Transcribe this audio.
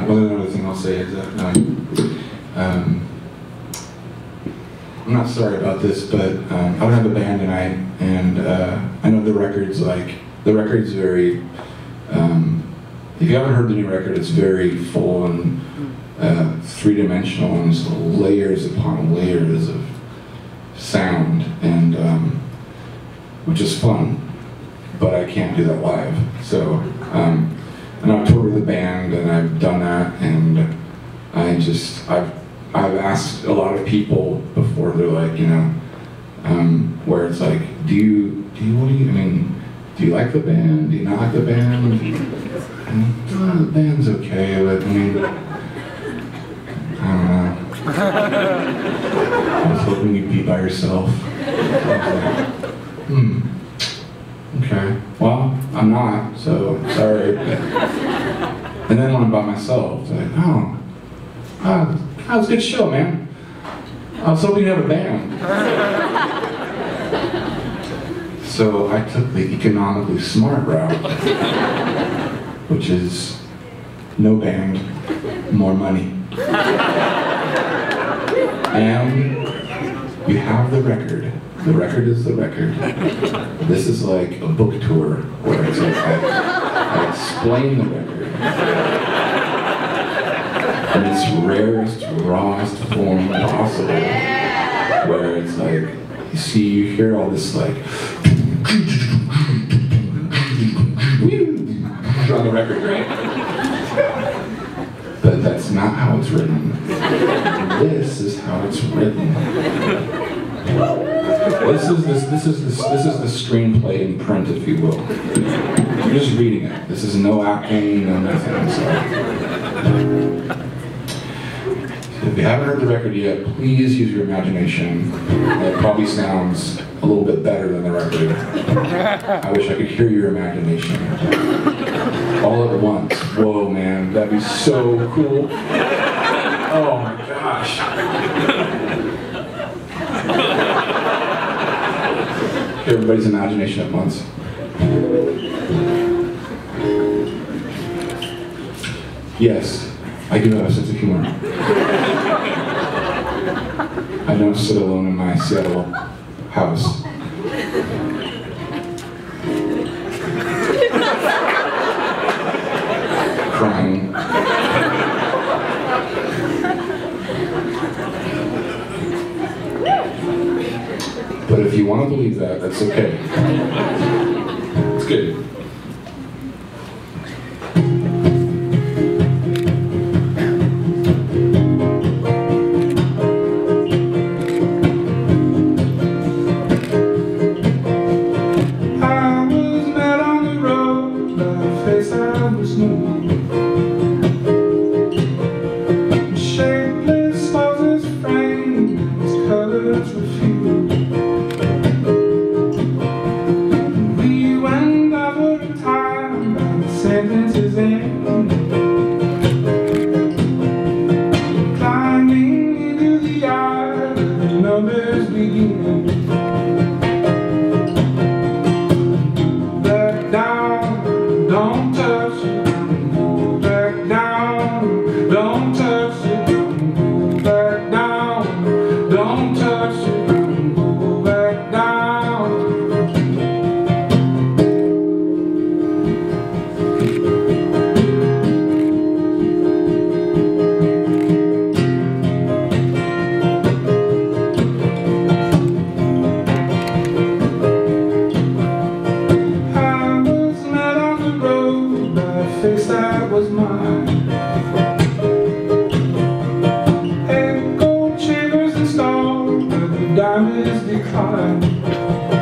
uh, well, another thing I'll say is that um, um, I'm not sorry about this, but um, I don't have a band tonight, and uh, I know the record's like the record's very. Um, if you haven't heard the new record, it's very full and uh, three-dimensional, and it's layers upon layers of sound, and um, which is fun. But I can't do that live, so. And I've toured with the band, and I've done that, and I just I've I've asked a lot of people before. They're like, you know, um, where it's like, do you do you what do you I mean? Do you like the band? Do you not like the band? And, oh, the band's okay, but I mean, I don't know. I was hoping you'd be by yourself. Like, hmm. Okay. Well, I'm not, so sorry. And then when I'm by myself, it's like, oh, oh, that was a good show, man. I was hoping you have a band. So I took the economically smart route, which is no band, more money. And you have the record. The record is the record. This is like a book tour where it's like I, I explain the record in its rarest, rawest form possible. Where it's like, you see, you hear all this like on the record, right? That's not how it's written. This is how it's written. This is this this is this this is the screenplay in print, if you will. You're just reading it. This is no acting, no nothing. So. If you haven't heard the record yet, please use your imagination. It probably sounds a little bit better than the record. I wish I could hear your imagination. All at once. Whoa, man, that'd be so cool. Oh my gosh. everybody's imagination at once. Yes, I do have a sense of humor. I don't sit alone in my Seattle house. Crying. But if you want to believe that, that's okay. It's good. Sentences end. Climbing into the eye, the numbers begin. back down, don't touch it, back down, don't touch it, back down, don't touch it, installed, but the diamonds declined.